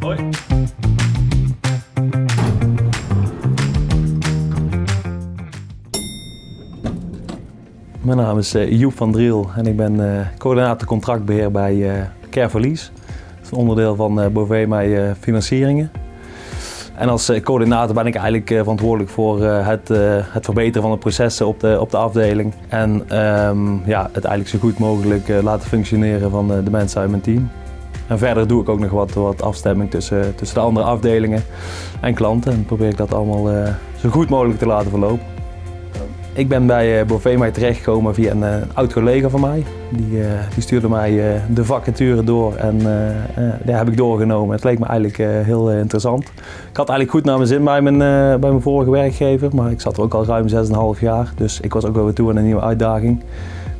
Hoi. Mijn naam is uh, Joep van Driel en ik ben uh, coördinator contractbeheer bij uh, Care for Lease. Dat is een onderdeel van uh, Bovee Financieringen. En als coördinator ben ik eigenlijk verantwoordelijk voor het, het, verbeteren van de processen op de, op de afdeling. En um, ja, het eigenlijk zo goed mogelijk laten functioneren van de mensen uit mijn team. En verder doe ik ook nog wat, wat afstemming tussen, tussen de andere afdelingen en klanten. En probeer ik dat allemaal zo goed mogelijk te laten verlopen. Ik ben bij uh, Bovee terechtgekomen via een, uh, oud collega van mij. Die, uh, die stuurde mij de vacature door en die heb ik doorgenomen. Het leek me eigenlijk heel interessant. Ik had eigenlijk goed naar mijn zin bij mijn, bij mijn vorige werkgever, maar ik zat er ook al ruim 6,5 jaar. Dus ik was ook wel weer toe aan een nieuwe uitdaging.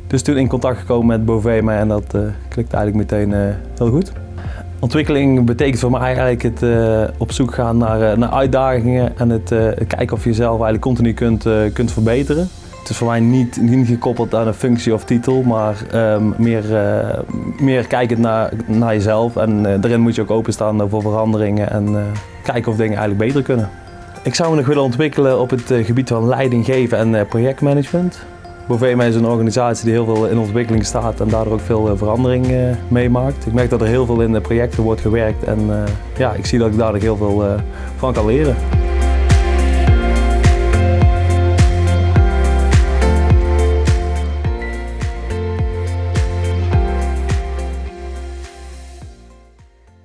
Dus toen in contact gekomen met Bovee en dat klikte eigenlijk meteen heel goed. Ontwikkeling betekent voor mij eigenlijk het uh, op zoek gaan naar, uh, naar uitdagingen en het uh, kijken of je jezelf eigenlijk continu kunt, kunt verbeteren. Het is voor mij niet, niet gekoppeld aan een functie of titel, maar um, meer, meer kijkend naar, naar jezelf. En daarin moet je ook openstaan voor veranderingen en kijken of dingen eigenlijk beter kunnen. Ik zou me nog willen ontwikkelen op het gebied van leiding geven en projectmanagement. Bovee is een organisatie die heel veel in ontwikkeling staat en daardoor ook veel eh, verandering uh, meemaakt. Ik merk dat er heel veel in de projecten wordt gewerkt en uh, ja, ik zie dat ik daar heel veel van kan leren.